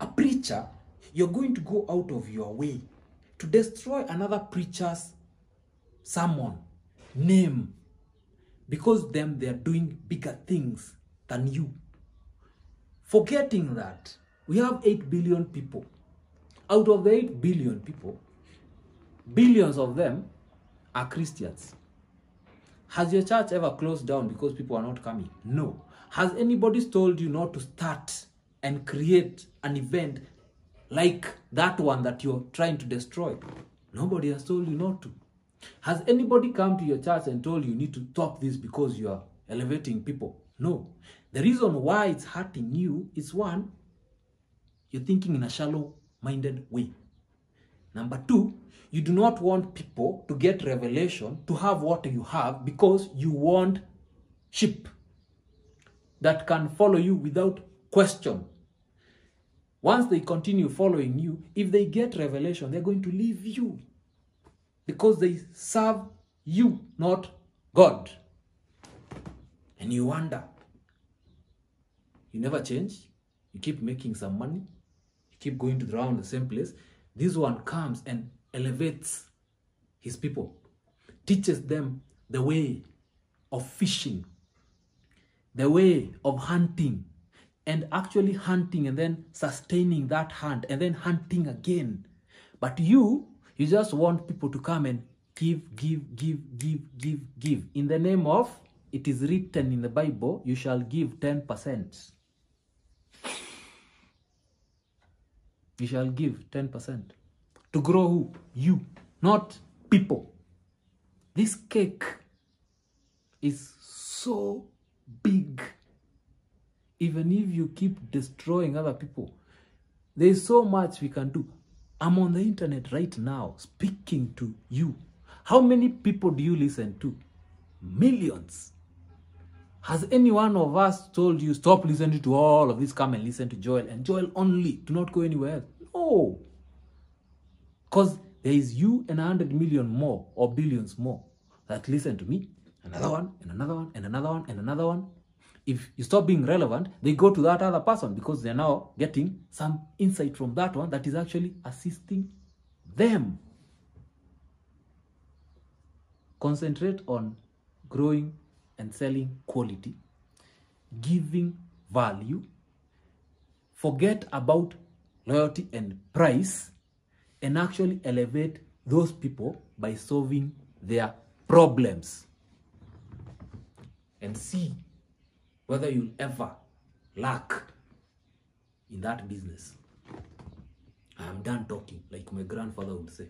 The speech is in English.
a preacher, you're going to go out of your way to destroy another preacher's sermon, name, because them they are doing bigger things than you. Forgetting that we have 8 billion people. Out of the 8 billion people, billions of them are Christians. Has your church ever closed down because people are not coming? No. Has anybody told you not to start and create an event like that one that you're trying to destroy? Nobody has told you not to. Has anybody come to your church and told you you need to stop this because you are elevating people? No. The reason why it's hurting you is one, you're thinking in a shallow minded way. Number two, you do not want people to get revelation to have what you have because you want sheep that can follow you without question. Once they continue following you, if they get revelation, they're going to leave you because they serve you, not God. And you wonder, you never change, you keep making some money, you keep going to around the same place. This one comes and elevates his people, teaches them the way of fishing, the way of hunting, and actually hunting and then sustaining that hunt and then hunting again. But you, you just want people to come and give, give, give, give, give, give. In the name of, it is written in the Bible, you shall give 10%. You shall give 10%. To grow who? You, not people. This cake is so big. Even if you keep destroying other people, there is so much we can do. I'm on the internet right now speaking to you. How many people do you listen to? Millions. Has any one of us told you stop listening to all of this? Come and listen to Joel and Joel only. Do not go anywhere else. No. Because there is you and a hundred million more or billions more that listen to me. Another one, and another one, and another one, and another one. If you stop being relevant, they go to that other person because they're now getting some insight from that one that is actually assisting them. Concentrate on growing and selling quality, giving value. Forget about loyalty and price and actually elevate those people by solving their problems and see whether you'll ever lack in that business. I am done talking, like my grandfather would say.